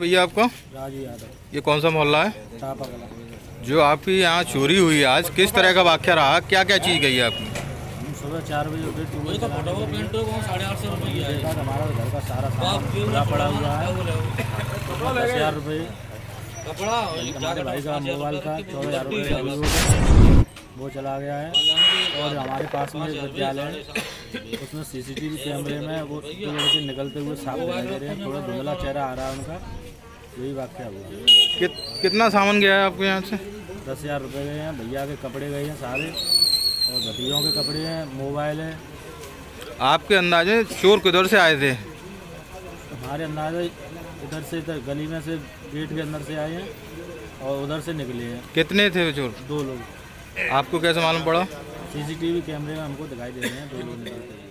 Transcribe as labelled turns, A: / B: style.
A: भैया आपका?
B: राजू यादव।
A: ये कौन सा मोहल्ला है? जो आपकी यहाँ चोरी हुई आज किस तरह का वाक्य रहा? क्या क्या चीज़ गई है आपकी?
B: सुबह चार बजे तो हमारा घर का सारा सामान पड़ा हुआ है। हज़ार रुपये हमारे भाई का मोबाइल था चौदह हज़ार रुपये का वीवो का, वो चला गया है। और हमारे पास में विद्यालय है उसमें सीसीटीवी कैमरे में वो लड़के निकलते हुए साफ़ दिखाई दे रहे हैं थोड़ा धुंधला चेहरा आ रहा है उनका। यही वाक्य हुआ
A: कित, कितना सामान गया है आपके यहाँ से?
B: दस हज़ार रुपये गए हैं भैया के कपड़े गए हैं सारे और भतीजों के कपड़े हैं मोबाइल है।
A: आपके अंदाजे चोर किधर से आए थे?
B: हमारे अंदाजे इधर से इधर गली में से गेट के अंदर से आए हैं और उधर से निकले हैं।
A: कितने थे वो चोर?
B: दो लोग।
A: आपको कैसे मालूम पड़ा?
B: सीसीटीवी कैमरे में हमको दिखाई दे रहे हैं दो लोग निकलते हुए।